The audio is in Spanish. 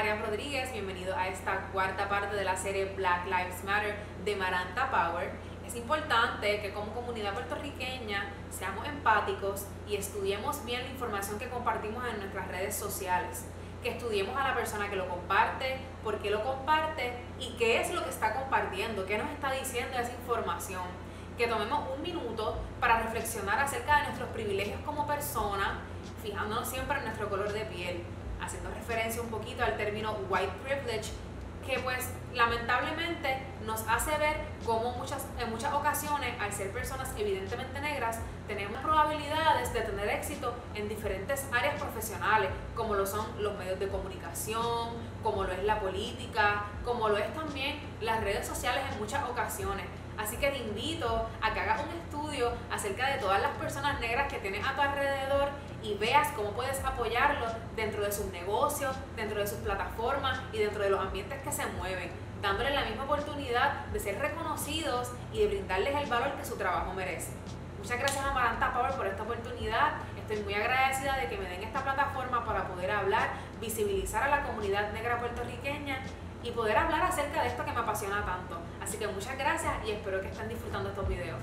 Maya Rodríguez, bienvenido a esta cuarta parte de la serie Black Lives Matter de Maranta Power. Es importante que como comunidad puertorriqueña seamos empáticos y estudiemos bien la información que compartimos en nuestras redes sociales. Que estudiemos a la persona que lo comparte, por qué lo comparte y qué es lo que está compartiendo, qué nos está diciendo esa información. Que tomemos un minuto para reflexionar acerca de nuestros privilegios como persona, fijándonos siempre en nuestro color de piel haciendo referencia un poquito al término white privilege, que pues lamentablemente nos hace ver cómo muchas, en muchas ocasiones, al ser personas evidentemente negras, tenemos probabilidades de tener éxito en diferentes áreas profesionales, como lo son los medios de comunicación, como lo es la política, como lo es también las redes sociales en muchas ocasiones. Así que te invito a que hagas un estudio acerca de todas las personas negras que tienes a tu alrededor veas cómo puedes apoyarlos dentro de sus negocios, dentro de sus plataformas y dentro de los ambientes que se mueven, dándoles la misma oportunidad de ser reconocidos y de brindarles el valor que su trabajo merece. Muchas gracias a Maranta Power por esta oportunidad. Estoy muy agradecida de que me den esta plataforma para poder hablar, visibilizar a la comunidad negra puertorriqueña y poder hablar acerca de esto que me apasiona tanto. Así que muchas gracias y espero que estén disfrutando estos videos.